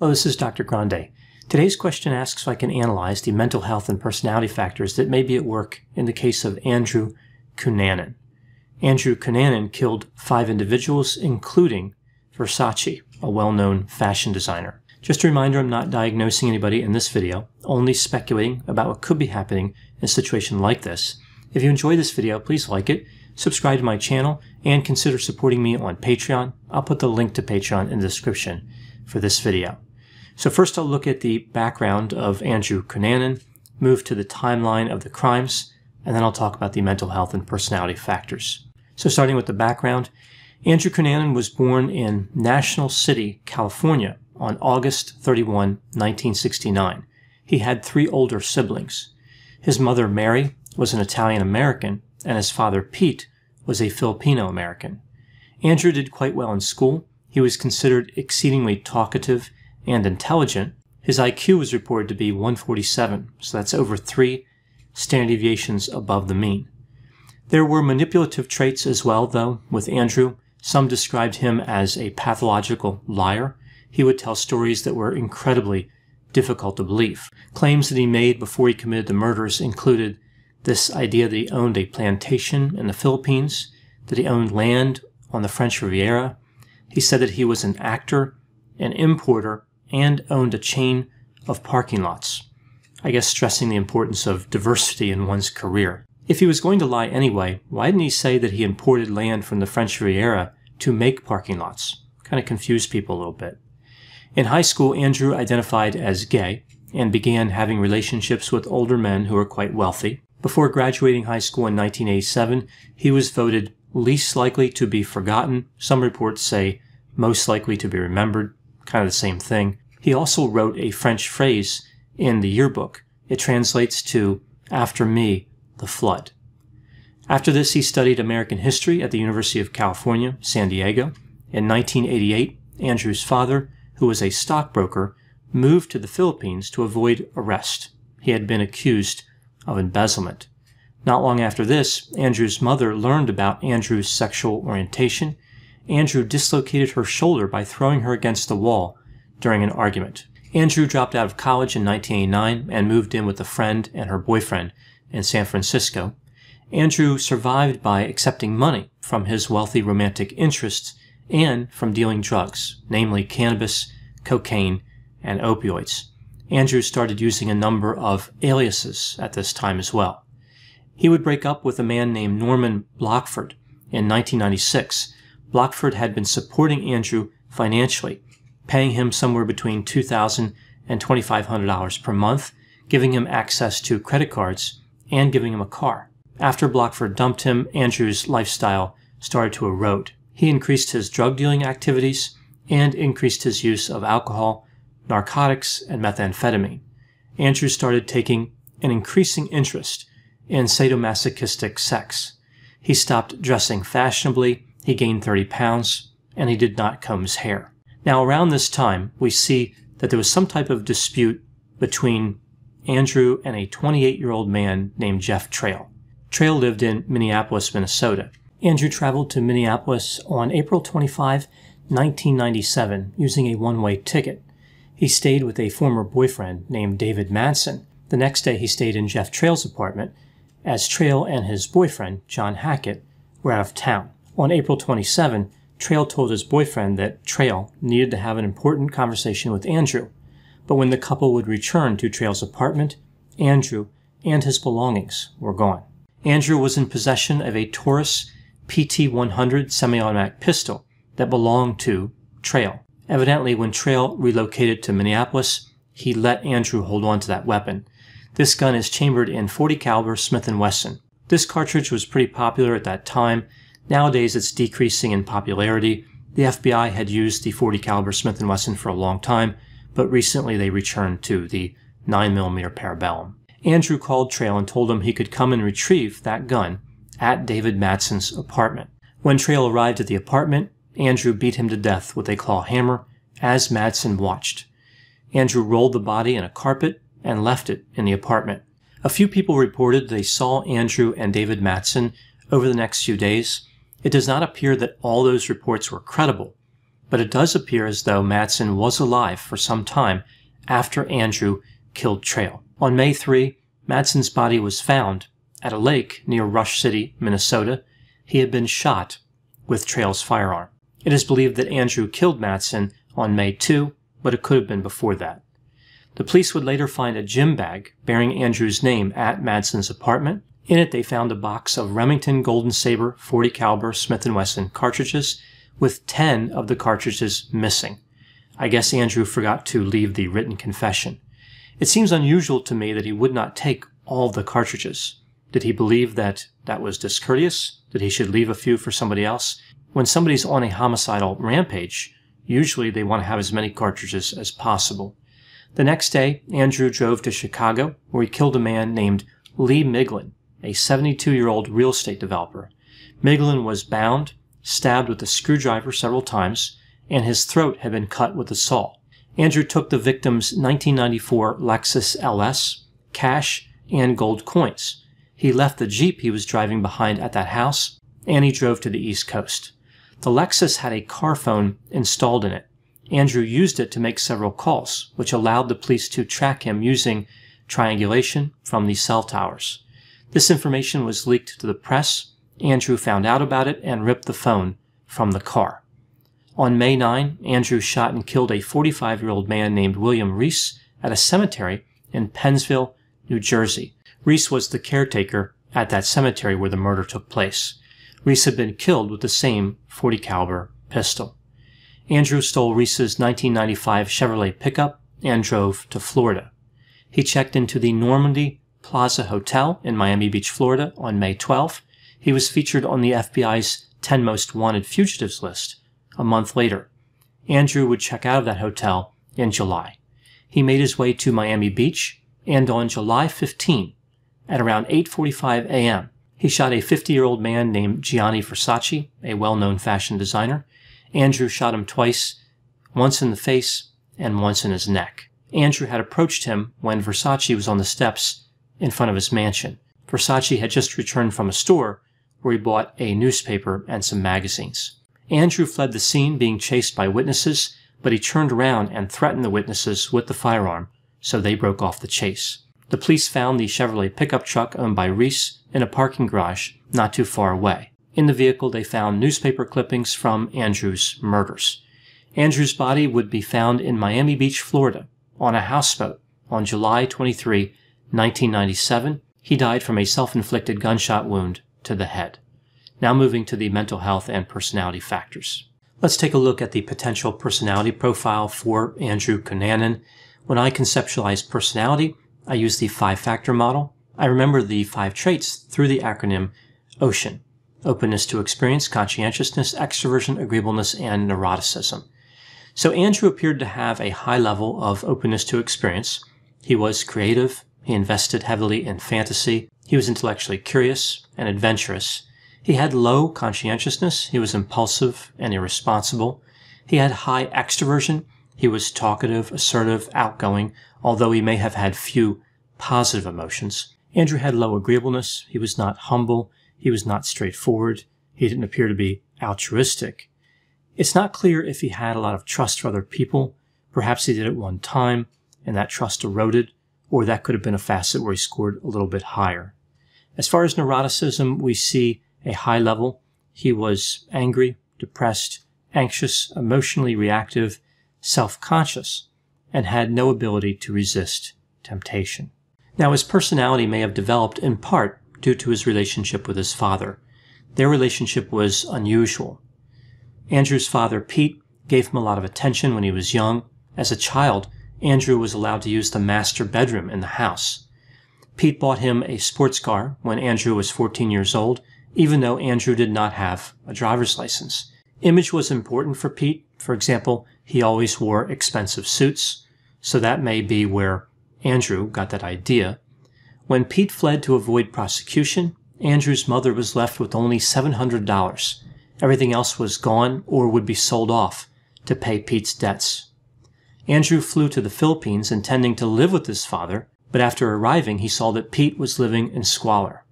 Hello, this is Dr. Grande. Today's question asks if I can analyze the mental health and personality factors that may be at work in the case of Andrew Cunanan. Andrew Cunanan killed five individuals, including Versace, a well-known fashion designer. Just a reminder, I'm not diagnosing anybody in this video, only speculating about what could be happening in a situation like this. If you enjoyed this video, please like it, subscribe to my channel, and consider supporting me on Patreon. I'll put the link to Patreon in the description for this video. So first I'll look at the background of Andrew Cunanan, move to the timeline of the crimes, and then I'll talk about the mental health and personality factors. So starting with the background, Andrew Cunanan was born in National City, California on August 31, 1969. He had three older siblings. His mother, Mary, was an Italian American, and his father, Pete, was a Filipino American. Andrew did quite well in school. He was considered exceedingly talkative and intelligent. His IQ was reported to be 147, so that's over three standard deviations above the mean. There were manipulative traits as well, though, with Andrew. Some described him as a pathological liar. He would tell stories that were incredibly difficult to believe. Claims that he made before he committed the murders included this idea that he owned a plantation in the Philippines, that he owned land on the French Riviera. He said that he was an actor, an importer, and owned a chain of parking lots. I guess stressing the importance of diversity in one's career. If he was going to lie anyway, why didn't he say that he imported land from the French Riviera to make parking lots? Kind of confused people a little bit. In high school, Andrew identified as gay and began having relationships with older men who were quite wealthy. Before graduating high school in 1987, he was voted least likely to be forgotten. Some reports say most likely to be remembered, kind of the same thing. He also wrote a French phrase in the yearbook. It translates to, after me, the flood. After this, he studied American history at the University of California, San Diego. In 1988, Andrew's father, who was a stockbroker, moved to the Philippines to avoid arrest. He had been accused of embezzlement. Not long after this, Andrew's mother learned about Andrew's sexual orientation. Andrew dislocated her shoulder by throwing her against the wall during an argument. Andrew dropped out of college in 1989 and moved in with a friend and her boyfriend in San Francisco. Andrew survived by accepting money from his wealthy romantic interests and from dealing drugs, namely cannabis, cocaine, and opioids. Andrew started using a number of aliases at this time as well. He would break up with a man named Norman Blockford in 1996. Blockford had been supporting Andrew financially, paying him somewhere between $2,000 and $2,500 per month, giving him access to credit cards, and giving him a car. After Blockford dumped him, Andrew's lifestyle started to erode. He increased his drug dealing activities and increased his use of alcohol, narcotics, and methamphetamine. Andrew started taking an increasing interest in sadomasochistic sex. He stopped dressing fashionably, he gained 30 pounds, and he did not comb his hair. Now, around this time, we see that there was some type of dispute between Andrew and a 28 year old man named Jeff Trail. Trail lived in Minneapolis, Minnesota. Andrew traveled to Minneapolis on April 25, 1997, using a one way ticket. He stayed with a former boyfriend named David Madsen. The next day, he stayed in Jeff Trail's apartment, as Trail and his boyfriend, John Hackett, were out of town. On April 27, Trail told his boyfriend that Trail needed to have an important conversation with Andrew. But when the couple would return to Trail's apartment, Andrew and his belongings were gone. Andrew was in possession of a Taurus PT-100 semi-automatic pistol that belonged to Trail. Evidently, when Trail relocated to Minneapolis, he let Andrew hold on to that weapon. This gun is chambered in 40 caliber Smith & Wesson. This cartridge was pretty popular at that time. Nowadays, it's decreasing in popularity. The FBI had used the 40 caliber Smith & Wesson for a long time, but recently they returned to the 9mm Parabellum. Andrew called Trail and told him he could come and retrieve that gun at David Madsen's apartment. When Trail arrived at the apartment, Andrew beat him to death with a claw hammer as Madsen watched. Andrew rolled the body in a carpet and left it in the apartment. A few people reported they saw Andrew and David Madsen over the next few days. It does not appear that all those reports were credible, but it does appear as though Madsen was alive for some time after Andrew killed Trail. On May 3, Madsen's body was found at a lake near Rush City, Minnesota. He had been shot with Trail's firearm. It is believed that Andrew killed Madsen on May 2, but it could have been before that. The police would later find a gym bag bearing Andrew's name at Madsen's apartment. In it, they found a box of Remington Golden Saber 40 caliber Smith & Wesson cartridges with 10 of the cartridges missing. I guess Andrew forgot to leave the written confession. It seems unusual to me that he would not take all the cartridges. Did he believe that that was discourteous? That he should leave a few for somebody else? When somebody's on a homicidal rampage, usually they want to have as many cartridges as possible. The next day, Andrew drove to Chicago, where he killed a man named Lee Miglin, a 72 year old real estate developer. Miglin was bound, stabbed with a screwdriver several times, and his throat had been cut with a saw. Andrew took the victim's 1994 Lexus LS, cash, and gold coins. He left the Jeep he was driving behind at that house, and he drove to the East Coast. The Lexus had a car phone installed in it. Andrew used it to make several calls, which allowed the police to track him using triangulation from the cell towers. This information was leaked to the press. Andrew found out about it and ripped the phone from the car. On May 9, Andrew shot and killed a 45 year old man named William Reese at a cemetery in Pennsville, New Jersey. Reese was the caretaker at that cemetery where the murder took place. Reese had been killed with the same 40 caliber pistol. Andrew stole Reese's 1995 Chevrolet pickup and drove to Florida. He checked into the Normandy Plaza Hotel in Miami Beach, Florida on May 12. He was featured on the FBI's 10 most wanted fugitives list a month later. Andrew would check out of that hotel in July. He made his way to Miami Beach, and on July 15, at around 8:45 a.m., he shot a 50-year-old man named Gianni Versace, a well-known fashion designer. Andrew shot him twice, once in the face and once in his neck. Andrew had approached him when Versace was on the steps in front of his mansion. Versace had just returned from a store where he bought a newspaper and some magazines. Andrew fled the scene being chased by witnesses, but he turned around and threatened the witnesses with the firearm, so they broke off the chase. The police found the Chevrolet pickup truck owned by Reese in a parking garage not too far away. In the vehicle, they found newspaper clippings from Andrew's murders. Andrew's body would be found in Miami Beach, Florida, on a houseboat on July 23, 1997. He died from a self-inflicted gunshot wound to the head. Now moving to the mental health and personality factors. Let's take a look at the potential personality profile for Andrew Cunanan. When I conceptualize personality, I use the five factor model. I remember the five traits through the acronym OCEAN. Openness to experience, conscientiousness, extroversion, agreeableness, and neuroticism. So Andrew appeared to have a high level of openness to experience. He was creative. He invested heavily in fantasy. He was intellectually curious and adventurous. He had low conscientiousness. He was impulsive and irresponsible. He had high extroversion. He was talkative, assertive, outgoing, although he may have had few positive emotions. Andrew had low agreeableness. He was not humble. He was not straightforward. He didn't appear to be altruistic. It's not clear if he had a lot of trust for other people. Perhaps he did at one time, and that trust eroded, or that could have been a facet where he scored a little bit higher. As far as neuroticism, we see a high level. He was angry, depressed, anxious, emotionally reactive, self-conscious, and had no ability to resist temptation. Now, his personality may have developed in part due to his relationship with his father. Their relationship was unusual. Andrew's father, Pete, gave him a lot of attention when he was young. As a child, Andrew was allowed to use the master bedroom in the house. Pete bought him a sports car when Andrew was 14 years old even though Andrew did not have a driver's license. Image was important for Pete. For example, he always wore expensive suits, so that may be where Andrew got that idea. When Pete fled to avoid prosecution, Andrew's mother was left with only $700. Everything else was gone or would be sold off to pay Pete's debts. Andrew flew to the Philippines intending to live with his father, but after arriving he saw that Pete was living in squalor.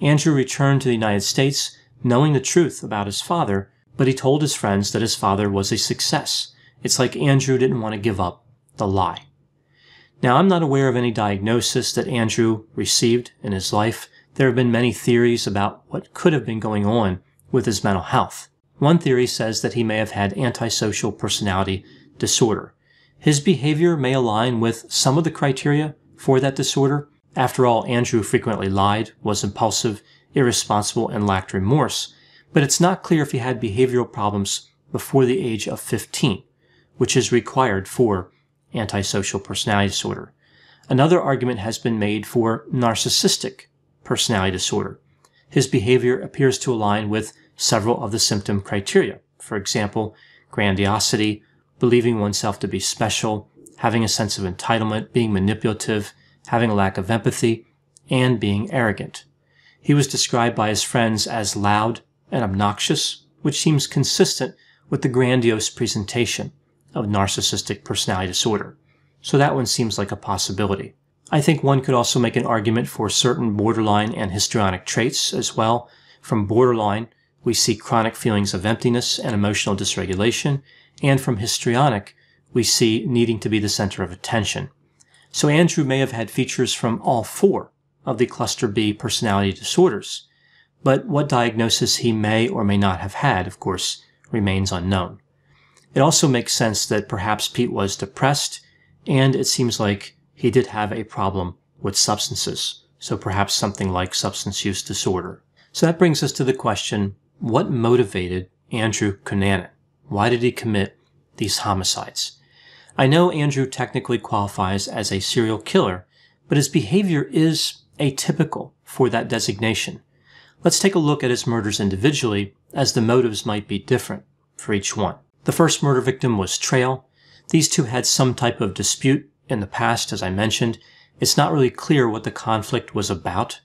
Andrew returned to the United States knowing the truth about his father, but he told his friends that his father was a success. It's like Andrew didn't want to give up the lie. Now, I'm not aware of any diagnosis that Andrew received in his life. There have been many theories about what could have been going on with his mental health. One theory says that he may have had antisocial personality disorder. His behavior may align with some of the criteria for that disorder. After all, Andrew frequently lied, was impulsive, irresponsible, and lacked remorse. But it's not clear if he had behavioral problems before the age of 15, which is required for antisocial personality disorder. Another argument has been made for narcissistic personality disorder. His behavior appears to align with several of the symptom criteria. For example, grandiosity, believing oneself to be special, having a sense of entitlement, being manipulative, having a lack of empathy, and being arrogant. He was described by his friends as loud and obnoxious, which seems consistent with the grandiose presentation of narcissistic personality disorder. So that one seems like a possibility. I think one could also make an argument for certain borderline and histrionic traits as well. From borderline, we see chronic feelings of emptiness and emotional dysregulation, and from histrionic, we see needing to be the center of attention. So Andrew may have had features from all four of the cluster B personality disorders, but what diagnosis he may or may not have had, of course, remains unknown. It also makes sense that perhaps Pete was depressed, and it seems like he did have a problem with substances, so perhaps something like substance use disorder. So that brings us to the question, what motivated Andrew Cunanan? Why did he commit these homicides? I know Andrew technically qualifies as a serial killer, but his behavior is atypical for that designation. Let's take a look at his murders individually, as the motives might be different for each one. The first murder victim was Trail. These two had some type of dispute in the past, as I mentioned. It's not really clear what the conflict was about.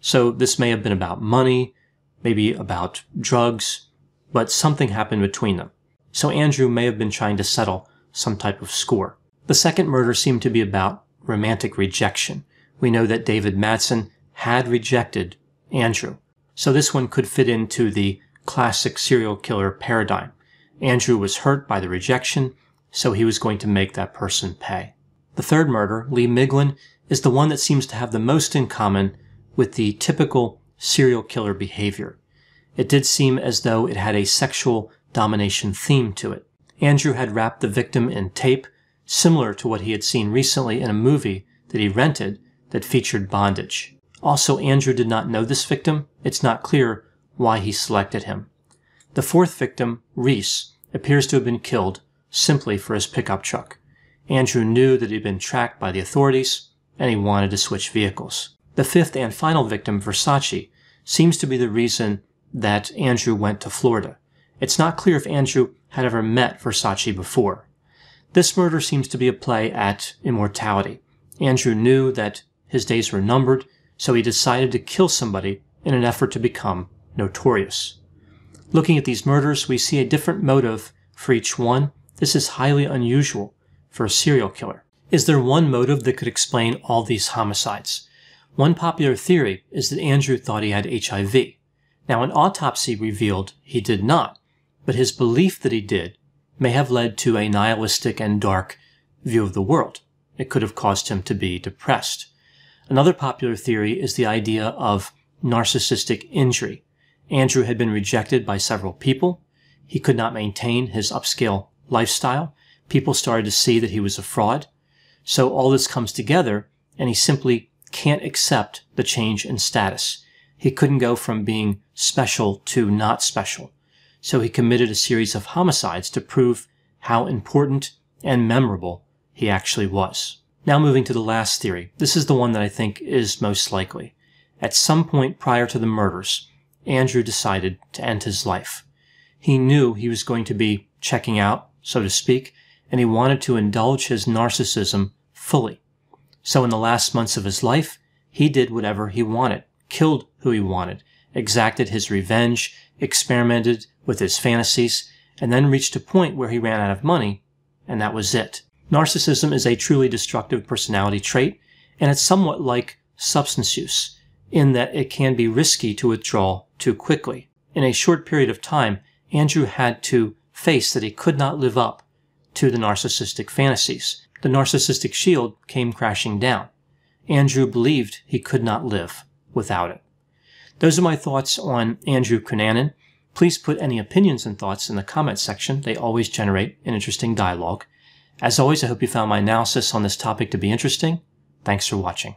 So this may have been about money, maybe about drugs, but something happened between them. So Andrew may have been trying to settle some type of score. The second murder seemed to be about romantic rejection. We know that David Madsen had rejected Andrew. So this one could fit into the classic serial killer paradigm. Andrew was hurt by the rejection, so he was going to make that person pay. The third murder, Lee Miglin, is the one that seems to have the most in common with the typical serial killer behavior. It did seem as though it had a sexual domination theme to it. Andrew had wrapped the victim in tape, similar to what he had seen recently in a movie that he rented that featured bondage. Also, Andrew did not know this victim. It's not clear why he selected him. The fourth victim, Reese, appears to have been killed simply for his pickup truck. Andrew knew that he'd been tracked by the authorities, and he wanted to switch vehicles. The fifth and final victim, Versace, seems to be the reason that Andrew went to Florida. It's not clear if Andrew had ever met Versace before. This murder seems to be a play at immortality. Andrew knew that his days were numbered, so he decided to kill somebody in an effort to become notorious. Looking at these murders, we see a different motive for each one. This is highly unusual for a serial killer. Is there one motive that could explain all these homicides? One popular theory is that Andrew thought he had HIV. Now, an autopsy revealed he did not, but his belief that he did may have led to a nihilistic and dark view of the world. It could have caused him to be depressed. Another popular theory is the idea of narcissistic injury. Andrew had been rejected by several people. He could not maintain his upscale lifestyle. People started to see that he was a fraud. So all this comes together and he simply can't accept the change in status. He couldn't go from being special to not special. So he committed a series of homicides to prove how important and memorable he actually was. Now moving to the last theory. This is the one that I think is most likely. At some point prior to the murders, Andrew decided to end his life. He knew he was going to be checking out, so to speak, and he wanted to indulge his narcissism fully. So in the last months of his life, he did whatever he wanted, killed who he wanted, exacted his revenge, experimented with his fantasies, and then reached a point where he ran out of money, and that was it. Narcissism is a truly destructive personality trait, and it's somewhat like substance use, in that it can be risky to withdraw too quickly. In a short period of time, Andrew had to face that he could not live up to the narcissistic fantasies. The narcissistic shield came crashing down. Andrew believed he could not live without it. Those are my thoughts on Andrew Cunanan. Please put any opinions and thoughts in the comment section. They always generate an interesting dialogue. As always, I hope you found my analysis on this topic to be interesting. Thanks for watching.